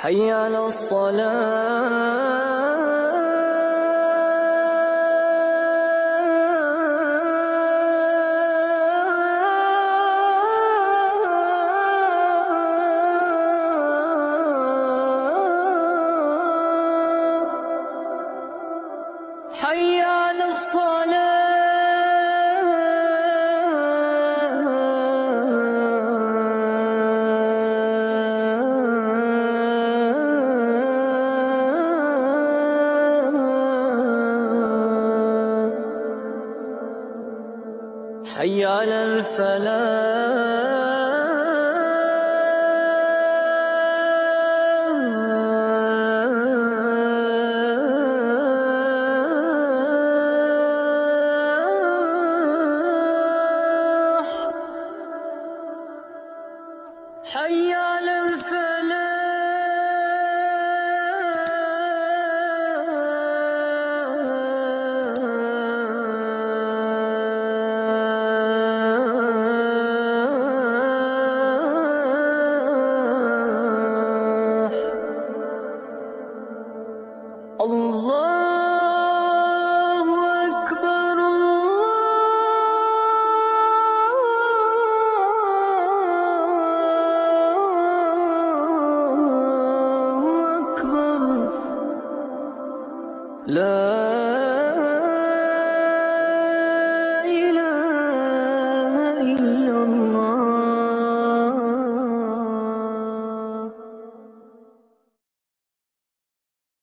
حي على الصلاة. حي على الفلاح. Love.